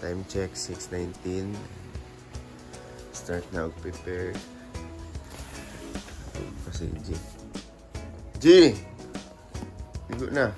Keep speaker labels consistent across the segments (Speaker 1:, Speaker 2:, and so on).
Speaker 1: Time check, 6.19. Start na og prepare. Tulog pa si G. G! Ligo na.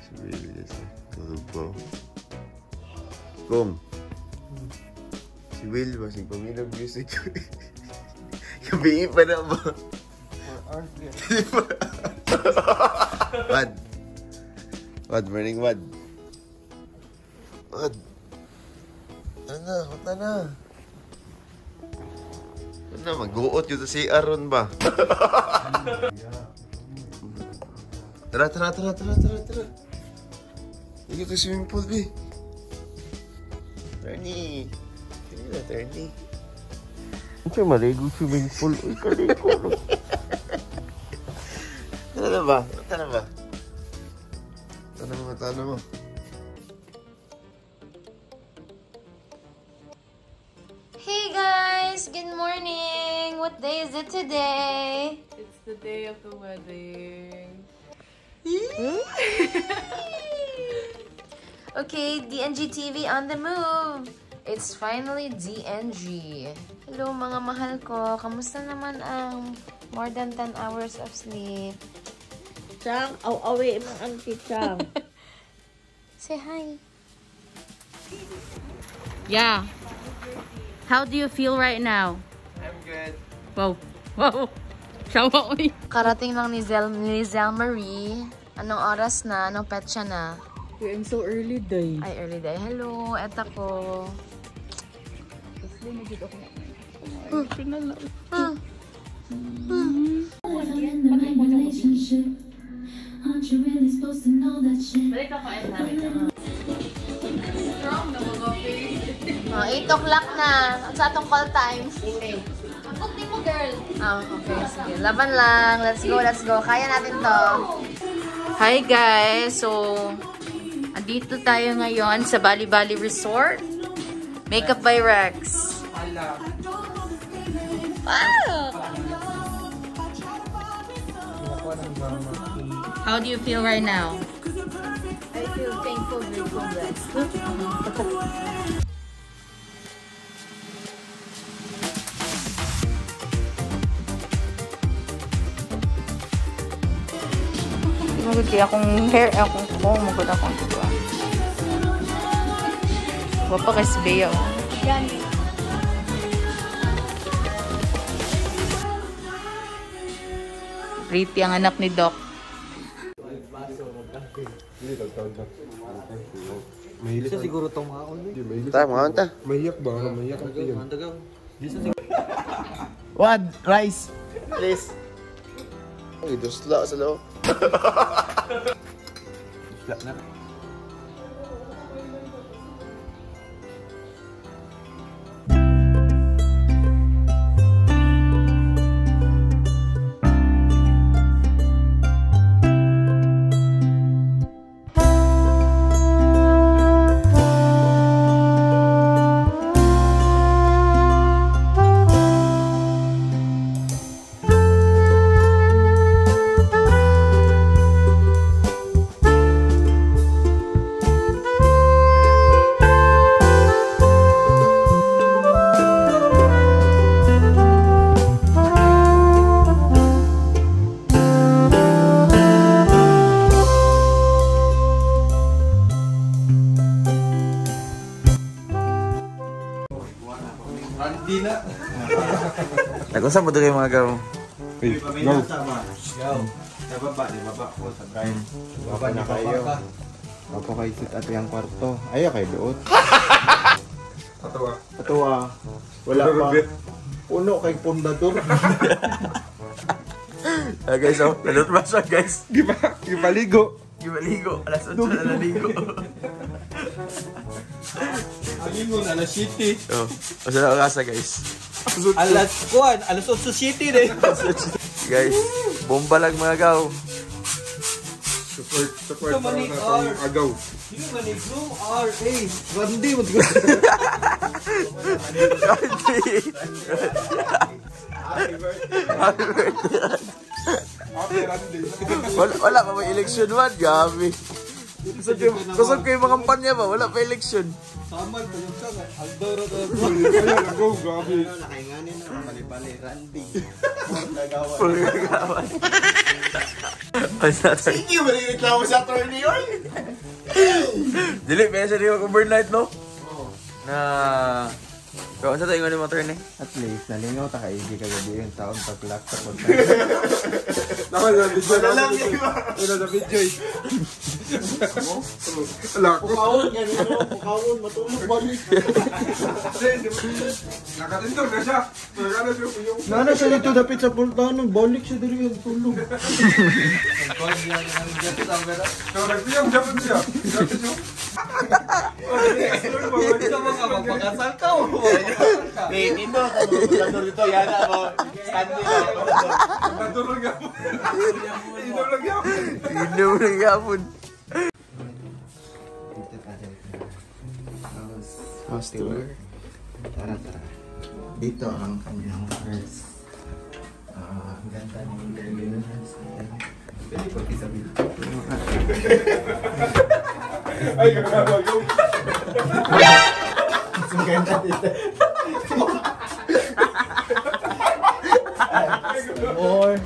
Speaker 1: Si Willis. Tulog po. Kum. Si Will, masing paminag music. Gabi pa na ba? Wad. Wad, morning Wad. Wad. Ano na, wata na. Ano na, mag-uot yun sa CR ron ba? tara, tara, tara, tara, tara, tara. Hindi ka swimming pool, be. Terny. Hindi na. Ano siya maligo swimming pool? Uy, kaligo. Tara na ba? Tara na ba? Tara mo.
Speaker 2: Hey guys, good morning. What day is it today?
Speaker 3: It's the day of the wedding.
Speaker 2: Okay, DNG TV on the move. It's finally DNG. Hello mga mahal ko. Kamusta naman ang more than 10 hours of sleep?
Speaker 4: Chang, aw-awi mo ang si Chang.
Speaker 2: Say hi.
Speaker 3: Yeah. How do you feel right now?
Speaker 1: I'm good.
Speaker 3: Wow. Wow. Shawa uy.
Speaker 2: Karating lang ni Zel, ni Zel Marie. Anong oras na? Anong petsa na?
Speaker 3: I'm so early day.
Speaker 2: Ay, early day. Hello, eta ko. Ah.
Speaker 5: end of my relationship. Aren't you really supposed to know that shit?
Speaker 2: Oh, 8 o'clock na. Ang sa atong call time. Pagpunti mo, girl. Ah, okay. Sige. Laban lang. Let's go, let's go. Kaya natin to.
Speaker 3: Hi guys. So, andito tayo ngayon sa Bali Bali Resort. Makeup by Rex. Wow! How do you feel right now?
Speaker 2: I feel thankful, grateful, blessed.
Speaker 3: Magod kaya akong hair, akong ko, magod akong diba? Wapa kay si Bea, oh.
Speaker 2: Yan.
Speaker 3: Pretty ang anak ni Doc.
Speaker 6: Mahilig Isa siguro tong mga ano.
Speaker 1: Tayo, mga kanta.
Speaker 6: Mahiyak ba? Mahiyak ang tiyan.
Speaker 1: Wad, rice. Please. Ay, dusla sa loob. Nagkung saan mo doon mga gaw?
Speaker 6: Go. Sa baba, di baba po sa Brian. Baba na kayo. Baba kayo sit at yung kwarto. Ayaw kayo doon. Patuwa. Patuwa. Wala pa. Puno kay pundador.
Speaker 1: Ah, guys, oh, nalot ba siya, guys?
Speaker 6: Giba, gibaligo.
Speaker 1: Gimaligo, alas 8 na naligo.
Speaker 6: Agin mo na, alas city.
Speaker 1: oh, masa na kasa, guys.
Speaker 6: Alas kuan, alas 8 city din.
Speaker 1: guys, bomba lang mga gaw.
Speaker 6: Support, support
Speaker 7: Ito,
Speaker 6: para sa
Speaker 7: R.
Speaker 6: agaw.
Speaker 7: Yun man ni Groom R.A.
Speaker 6: Randy mo
Speaker 1: Happy birthday.
Speaker 6: Okay, Randy.
Speaker 1: wala, wala pa may election man, gabi.
Speaker 6: Kusog kayo, mga kampanya ba? Wala pa eleksyon.
Speaker 7: Samal pa yung sanga. Aldoro to. Go, grabe.
Speaker 6: Nakainganin na, bali-bali, Randy. Nagawa. Sige, mali reklamo sa attorney yun. Dili, may sa rin overnight, no? Na... Kung sa tayo nga ni mo attorney?
Speaker 8: At least, nalingaw ta kay Iggy kagabi yung taon paglak sa punta.
Speaker 7: Naman sa video.
Speaker 6: Wala lang
Speaker 7: sa ko.
Speaker 6: Pukawon, ganyan mo. Pukawon, matulog balik.
Speaker 7: Nakatindog na siya. Nagkano siya yung...
Speaker 8: Nana siya dito dapit sa puntahan, balik siya diri ang tulog.
Speaker 7: So, nagsiyang siya pa siya. Dati siya. Isa mga magpakasal ka o?
Speaker 6: Eh, dito, tanong dito, yana mo. Standing ako.
Speaker 7: Natulog ako. Inulog ako.
Speaker 6: Hindi mo nang yapon.
Speaker 8: House,
Speaker 6: House tour.
Speaker 8: Tara, tara. Dito ang kanyang first. Ah, ang ganda ng Galinhas. Pwede ko isabi.
Speaker 7: Ay, gagawag yung...
Speaker 8: Ang ganda dito. More.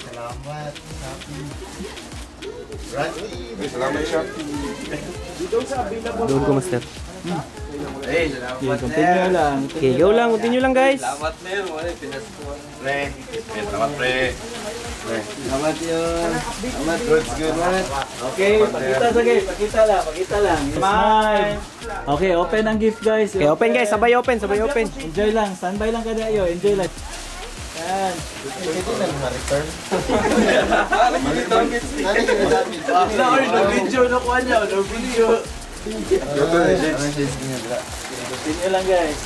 Speaker 8: Salamat. Happy.
Speaker 7: Salamat siya.
Speaker 9: Doon ko, master.
Speaker 6: Eh, salamat.
Speaker 9: Continue lang. Okay, go lang. Continue lang, guys.
Speaker 7: Salamat yun. Wala, pinaskuhan.
Speaker 6: Pre. Eh, salamat, pre.
Speaker 9: Salamat yun.
Speaker 6: Salamat, good, man.
Speaker 9: Okay, pakita sa guys. Pakita lang. Pakita lang. Smile. Okay, open ang gift, guys. Okay, open, guys. Sabay open. Sabay open. Enjoy lang. Standby lang kada iyo. Enjoy lang. Yan.
Speaker 8: Pwede na ma-return.
Speaker 9: Na, oy, no video na kuha niya. No video. Lang, guys.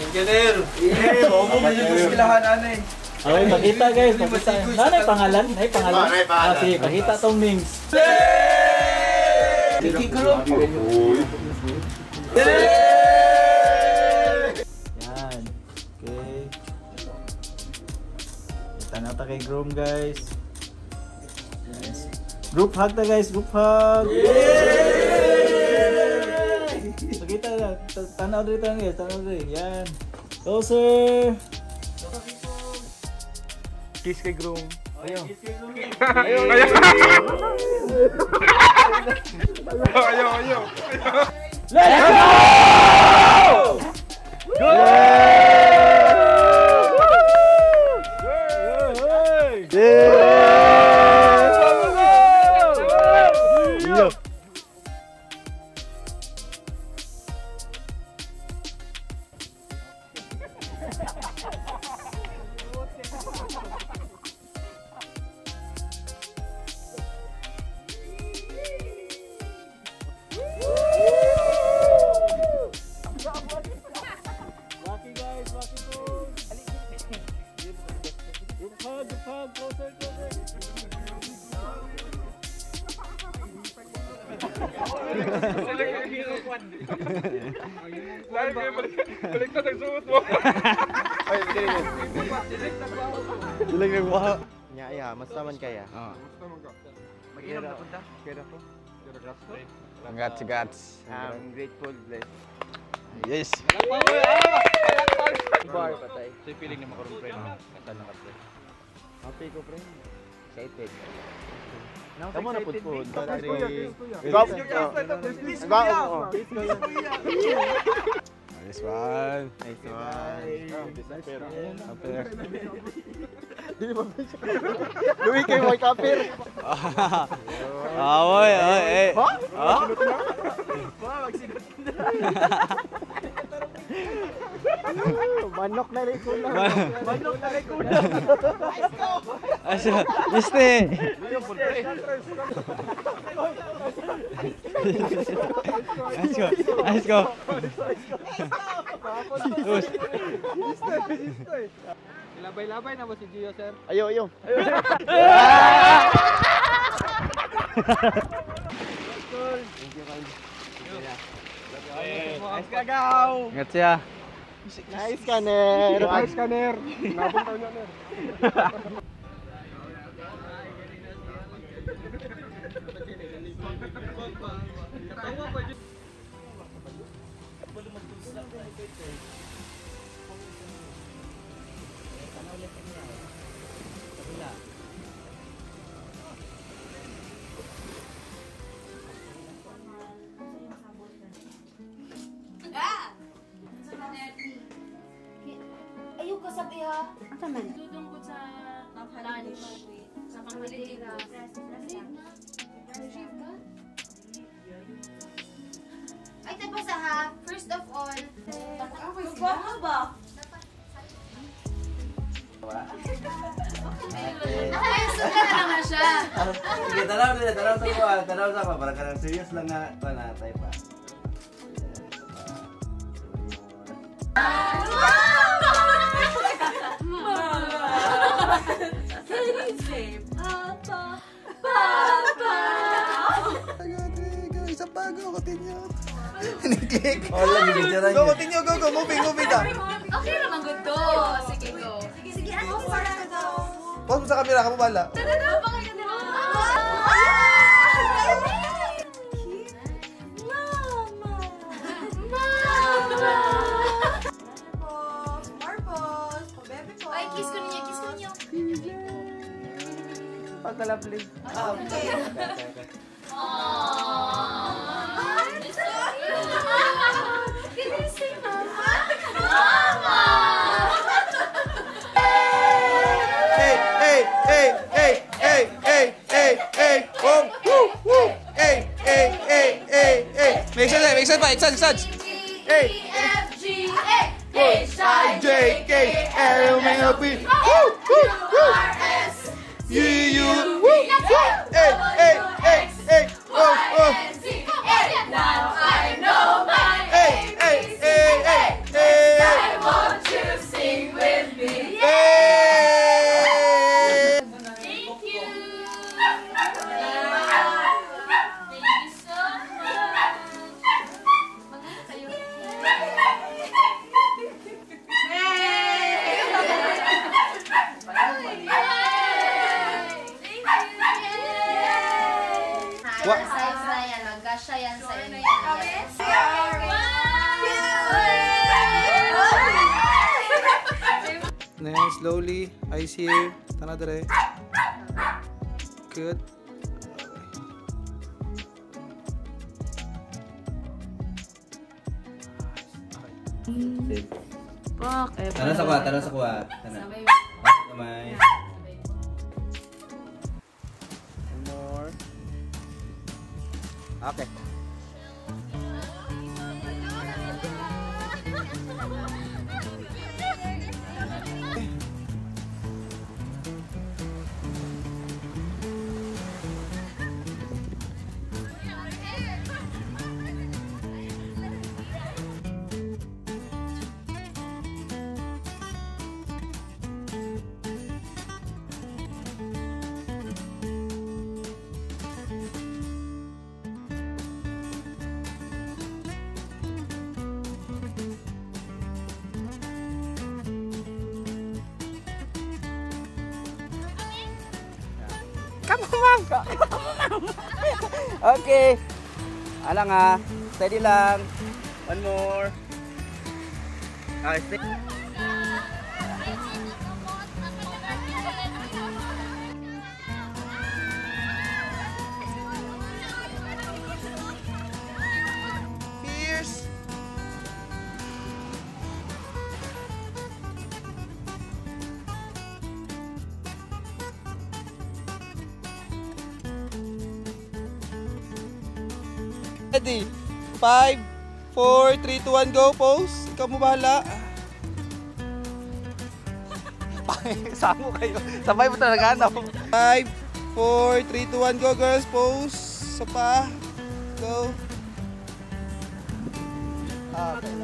Speaker 7: Engineer. Eh, bobo mo yung silahan, anay.
Speaker 9: Okay, pakita guys. Pakita. Nanay pangalan? Nay pangalan?
Speaker 6: Ah.
Speaker 9: Ah, sige, pakita tong names. Yan. Okay. Kita na ta kay groom guys. Group hug ta guys, group hug. Pakita na. Ta- Tanaw dito guys, tanaw dito. Yan. Closer. Kiss kay groom. Ayaw.
Speaker 7: Ayaw, ayaw.
Speaker 9: Let's go!
Speaker 7: Dahil kayo balik, baliktad ang suot mo.
Speaker 8: Dilag nagwaha. Nya, ya, mas naman kaya.
Speaker 6: Mag-inom na punta.
Speaker 8: Kira ko.
Speaker 6: Congrats, congrats. I'm grateful, blessed.
Speaker 8: Yes.
Speaker 6: Bar, patay.
Speaker 7: So, feeling ni makaroon pre, no? Kasal na ka pre.
Speaker 8: Happy ko, friend.
Speaker 6: Excited.
Speaker 8: Kamu na pud.
Speaker 6: Go! Go!
Speaker 8: Nice one. Nice one. Kapir. Dili ba ba siya? Luwi kay Moy Kapir. Ah, oy, oy, eh. Ha? Manok na rin ko lang. Manok na rin ko lang. Asa, liste. Let's go. Let's go.
Speaker 7: Labay-labay na ba si Gio, sir?
Speaker 8: Ayo, ayo.
Speaker 7: Nice kagaw!
Speaker 8: Ingat siya. Nice scanner.
Speaker 7: Nice scanner! Nabuntaw niya, ner.
Speaker 2: Ayaw
Speaker 4: Baka ba?
Speaker 2: nakayasod na lang na siya.
Speaker 8: Sige, tanaw nila, tanaw sa kuha, tanaw sa kuha, para ka serious lang nga, pa na, tayo pa.
Speaker 6: Isa pa, go, continue. Click.
Speaker 8: Oh, lang, bigyan
Speaker 6: Go, continue, go, go, moving, moving na.
Speaker 2: Okay naman good to. Sige, go. Sige, sige. Ano sa
Speaker 6: Pause mo sa camera, kamu bala.
Speaker 2: Tara, baka ka na. Ay, kiss ko ninyo, kiss ko ninyo.
Speaker 6: Pagkalabli.
Speaker 2: Kinising
Speaker 6: sense, make sense pa, exage, exage. Hey.
Speaker 2: F, G, A, H,
Speaker 6: I, J, K, L, M, N, O, P,
Speaker 3: Fuck, eh.
Speaker 8: Tanaw sa kuha, tanaw sa kuha. Tanaw. Kamay.
Speaker 6: One more. Okay. Ma'am. okay. Ala nga. Steady lang. One more. Okay, stay. Ready? 5, 4, 3, 2, 1, go. Pose. Ikaw mo bahala. Samo kayo. Sabay mo talaga, no? 5, 4, 3, 2, 1, go girls. Pose. Sa pa. Go. Okay.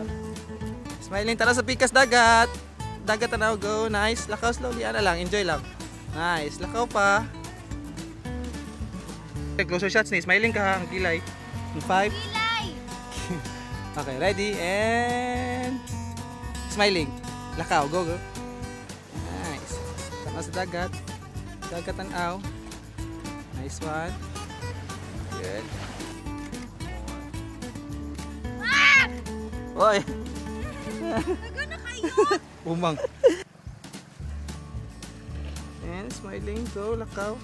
Speaker 6: Smiling tara sa pikas dagat. Dagat tanaw go. Nice. Lakaw slowly. Ano lang. Enjoy lang. Nice. Lakaw pa. Closer shots ni. Smiling ka. Ang kilay. 5. Okay, ready and smiling. Lakaw, go go. Nice. Tanaw sa dagat. Dagat tanaw. Nice one. Good. Oy! Umang. And smiling. Go, lakaw.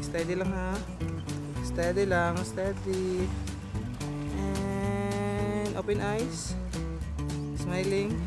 Speaker 6: Steady lang ha. Steady lang, steady. And open eyes. Smiling.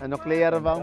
Speaker 8: Ano?
Speaker 10: Ano
Speaker 8: clear ba?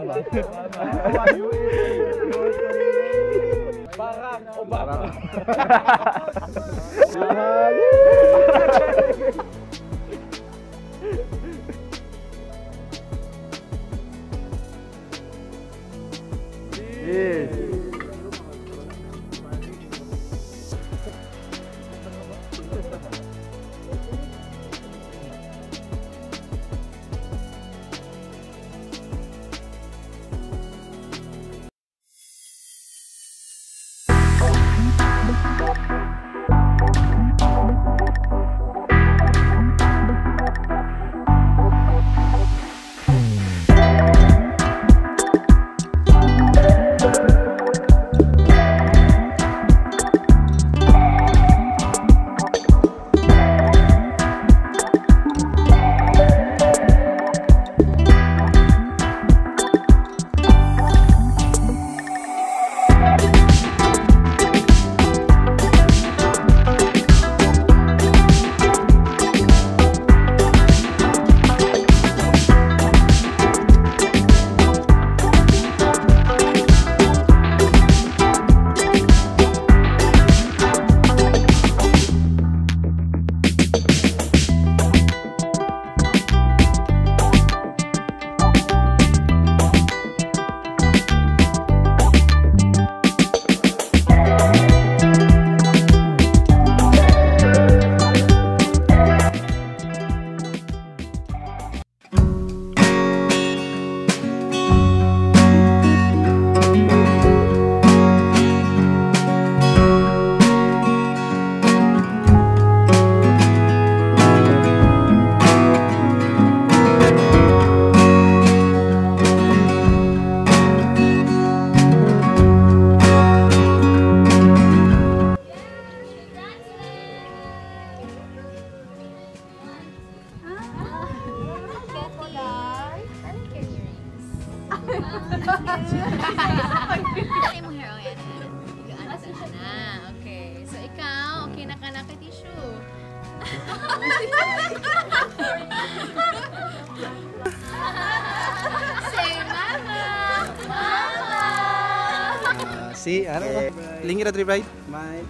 Speaker 2: See? Ano ba? Linger at right. Smile.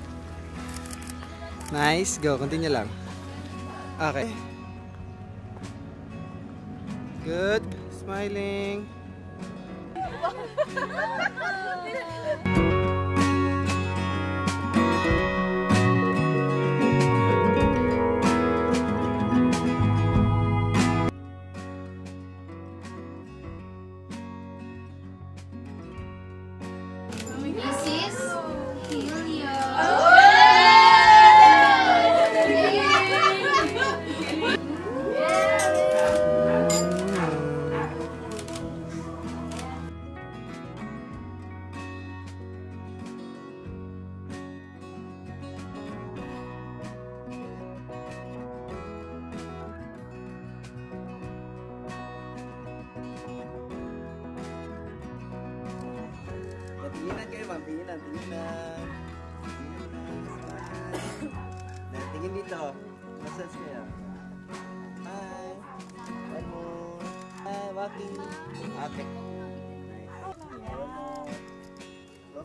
Speaker 2: Nice. Go. Continue lang. Okay. Good. Smiling.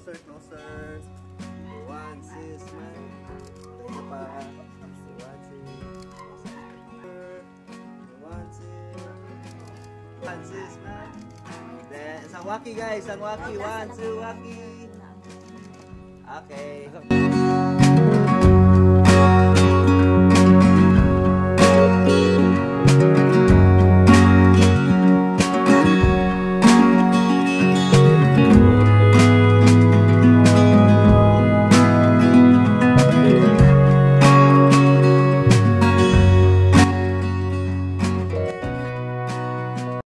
Speaker 11: Closer, closer. One, two, smile. Ito pa. One, two, smile. Then, isang waki guys, isang waki. One, two, waki. Okay.